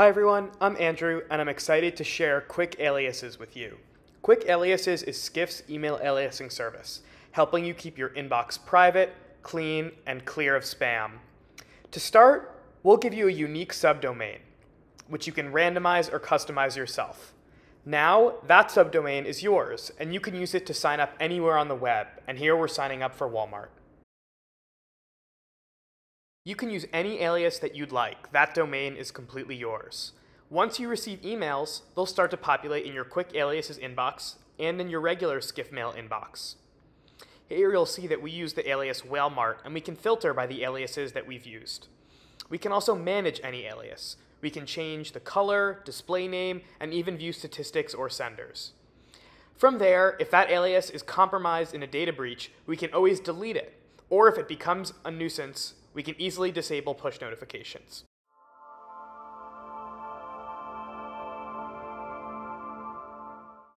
Hi everyone, I'm Andrew and I'm excited to share Quick Aliases with you. Quick Aliases is Skiff's email aliasing service, helping you keep your inbox private, clean, and clear of spam. To start, we'll give you a unique subdomain, which you can randomize or customize yourself. Now, that subdomain is yours, and you can use it to sign up anywhere on the web, and here we're signing up for Walmart. You can use any alias that you'd like. That domain is completely yours. Once you receive emails, they'll start to populate in your Quick Aliases inbox and in your regular Skiff Mail inbox. Here you'll see that we use the alias Walmart, and we can filter by the aliases that we've used. We can also manage any alias. We can change the color, display name, and even view statistics or senders. From there, if that alias is compromised in a data breach, we can always delete it. Or if it becomes a nuisance, we can easily disable push notifications.